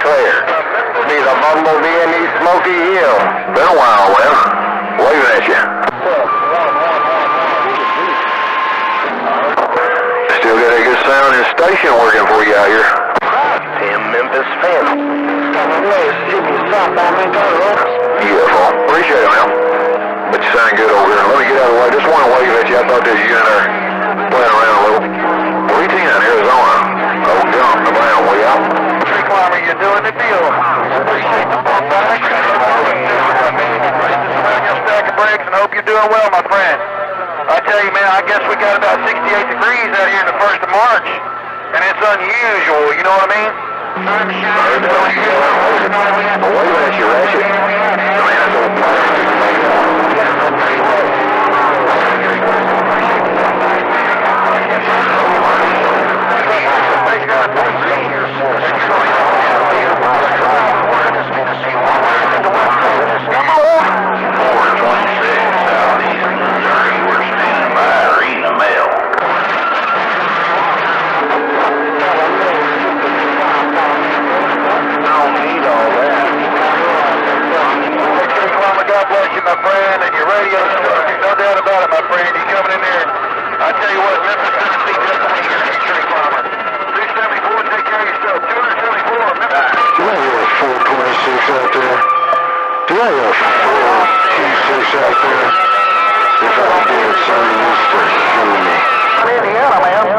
clear. Be the Bumblebee in East Smoky Hill. Been a while, Wes. Waving at you. Still got a good sound and station working for you out here. Tim Memphis fan. Beautiful. Appreciate it, man. Doing the deal. Appreciate the back. Stack of bricks and hope you're doing well, my friend. I tell you, man, I guess we got about 68 degrees out here in the first of March, and it's unusual. You know what I mean? Ratchet. Man, that's old Tree climber, God bless you, my friend, and your radio station, no doubt about it, my friend. You coming in there? I tell you what, Memphis, Tennessee, definitely here. Tree climber. 274, take care of yourself. 274, Memphis. Do I hear a 426 out there? A 426 out there?